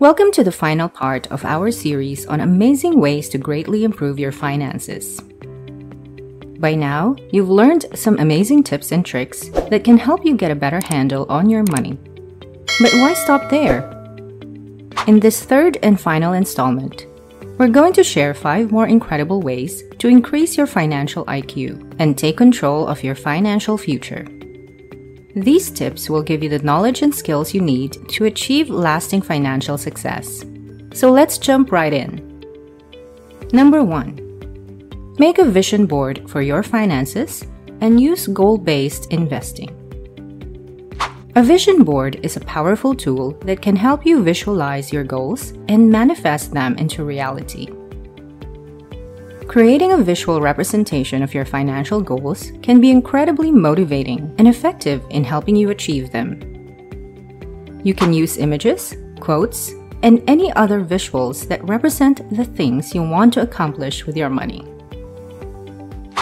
Welcome to the final part of our series on amazing ways to greatly improve your finances. By now, you've learned some amazing tips and tricks that can help you get a better handle on your money. But why stop there? In this third and final installment, we're going to share 5 more incredible ways to increase your financial IQ and take control of your financial future. These tips will give you the knowledge and skills you need to achieve lasting financial success. So let's jump right in. Number 1. Make a vision board for your finances and use goal based investing. A vision board is a powerful tool that can help you visualize your goals and manifest them into reality. Creating a visual representation of your financial goals can be incredibly motivating and effective in helping you achieve them. You can use images, quotes, and any other visuals that represent the things you want to accomplish with your money.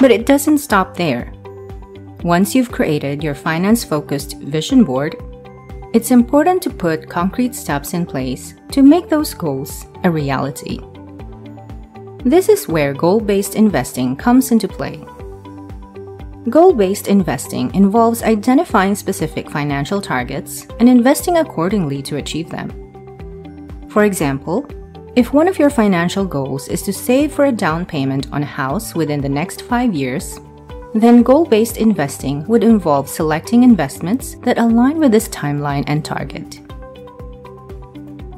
But it doesn't stop there. Once you've created your finance focused vision board, it's important to put concrete steps in place to make those goals a reality. This is where goal based investing comes into play. Goal based investing involves identifying specific financial targets and investing accordingly to achieve them. For example, if one of your financial goals is to save for a down payment on a house within the next five years, then goal based investing would involve selecting investments that align with this timeline and target.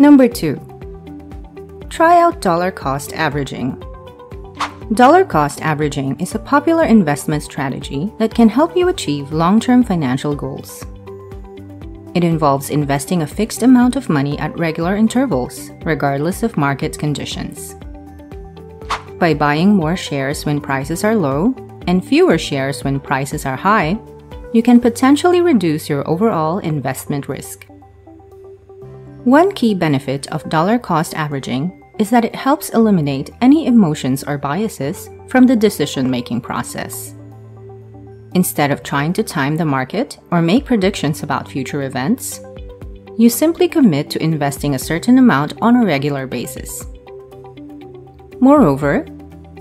Number 2 Try out dollar cost averaging. Dollar cost averaging is a popular investment strategy that can help you achieve long term financial goals. It involves investing a fixed amount of money at regular intervals, regardless of market conditions. By buying more shares when prices are low and fewer shares when prices are high, you can potentially reduce your overall investment risk. One key benefit of dollar cost averaging is that it helps eliminate any emotions or biases from the decision making process. Instead of trying to time the market or make predictions about future events, you simply commit to investing a certain amount on a regular basis. Moreover,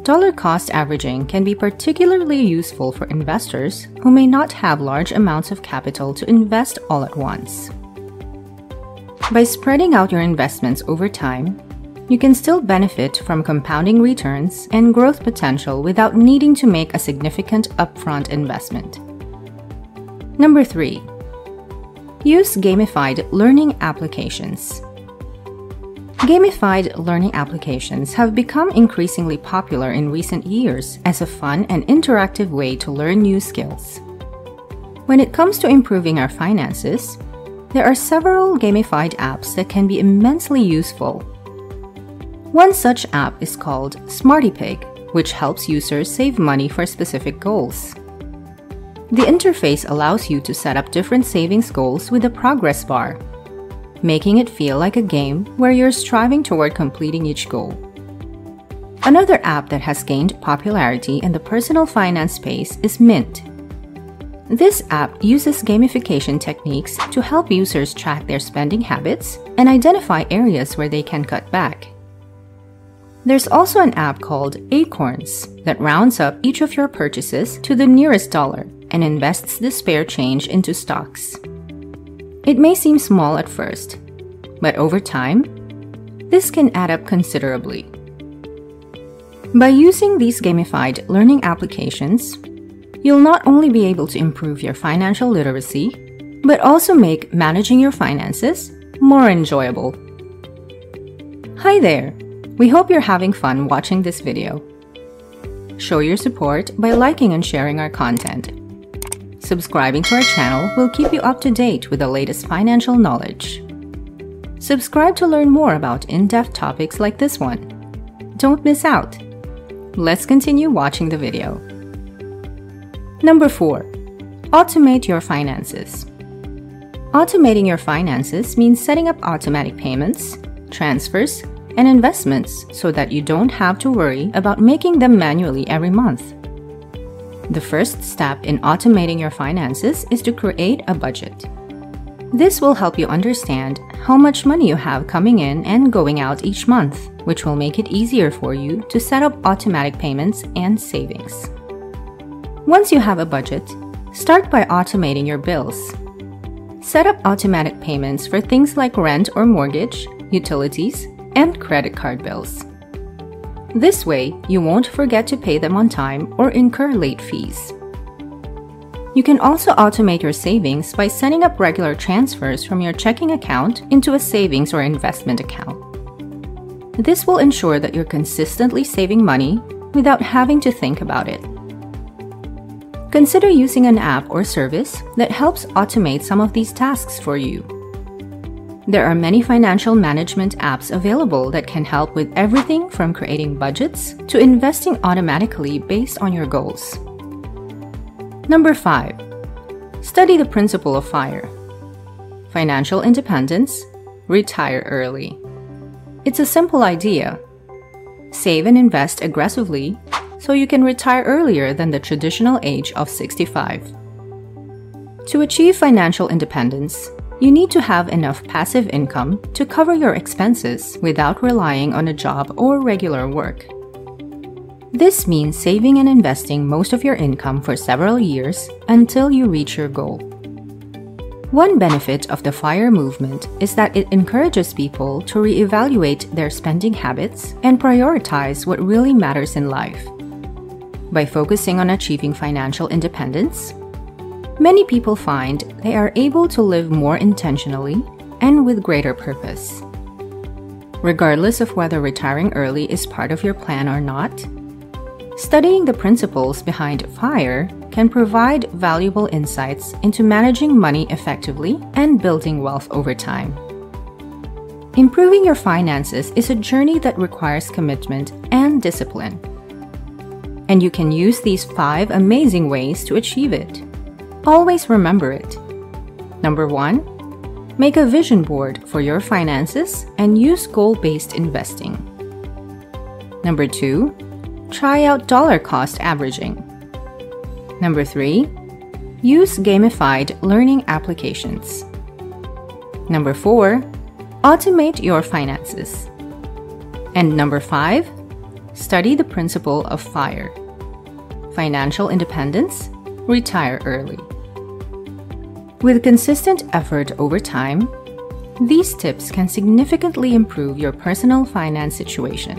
dollar cost averaging can be particularly useful for investors who may not have large amounts of capital to invest all at once. By spreading out your investments over time, you can still benefit from compounding returns and growth potential without needing to make a significant upfront investment. Number 3. Use gamified learning applications. Gamified learning applications have become increasingly popular in recent years as a fun and interactive way to learn new skills. When it comes to improving our finances, there are several gamified apps that can be immensely useful one such app is called SmartyPig, which helps users save money for specific goals. The interface allows you to set up different savings goals with a progress bar, making it feel like a game where you're striving toward completing each goal. Another app that has gained popularity in the personal finance space is Mint. This app uses gamification techniques to help users track their spending habits and identify areas where they can cut back. There's also an app called Acorns that rounds up each of your purchases to the nearest dollar and invests the spare change into stocks. It may seem small at first, but over time, this can add up considerably. By using these gamified learning applications, you'll not only be able to improve your financial literacy, but also make managing your finances more enjoyable. Hi there! We hope you're having fun watching this video. Show your support by liking and sharing our content. Subscribing to our channel will keep you up to date with the latest financial knowledge. Subscribe to learn more about in-depth topics like this one. Don't miss out. Let's continue watching the video. Number 4. Automate your finances. Automating your finances means setting up automatic payments, transfers, and investments so that you don't have to worry about making them manually every month. The first step in automating your finances is to create a budget. This will help you understand how much money you have coming in and going out each month, which will make it easier for you to set up automatic payments and savings. Once you have a budget, start by automating your bills. Set up automatic payments for things like rent or mortgage, utilities, and credit card bills. This way, you won't forget to pay them on time or incur late fees. You can also automate your savings by setting up regular transfers from your checking account into a savings or investment account. This will ensure that you're consistently saving money without having to think about it. Consider using an app or service that helps automate some of these tasks for you. There are many financial management apps available that can help with everything from creating budgets to investing automatically based on your goals. Number 5. Study the principle of FIRE. Financial independence, retire early. It's a simple idea. Save and invest aggressively so you can retire earlier than the traditional age of 65. To achieve financial independence, you need to have enough passive income to cover your expenses without relying on a job or regular work. This means saving and investing most of your income for several years until you reach your goal. One benefit of the FIRE movement is that it encourages people to reevaluate their spending habits and prioritize what really matters in life. By focusing on achieving financial independence, many people find they are able to live more intentionally and with greater purpose. Regardless of whether retiring early is part of your plan or not, Studying the principles behind FIRE can provide valuable insights into managing money effectively and building wealth over time. Improving your finances is a journey that requires commitment and discipline. And you can use these five amazing ways to achieve it. Always remember it. Number one, make a vision board for your finances and use goal based investing. Number two, try out dollar cost averaging. Number three, use gamified learning applications. Number four, automate your finances. And number five, study the principle of FIRE financial independence, retire early. With consistent effort over time, these tips can significantly improve your personal finance situation.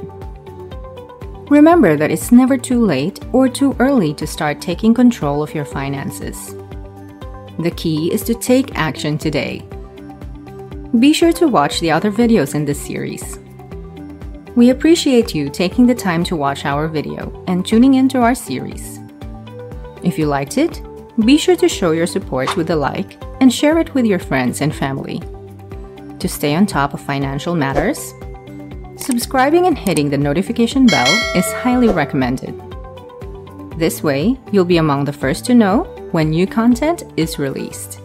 Remember that it's never too late or too early to start taking control of your finances. The key is to take action today. Be sure to watch the other videos in this series. We appreciate you taking the time to watch our video and tuning into our series. If you liked it, be sure to show your support with a like and share it with your friends and family. To stay on top of financial matters, Subscribing and hitting the notification bell is highly recommended. This way, you'll be among the first to know when new content is released.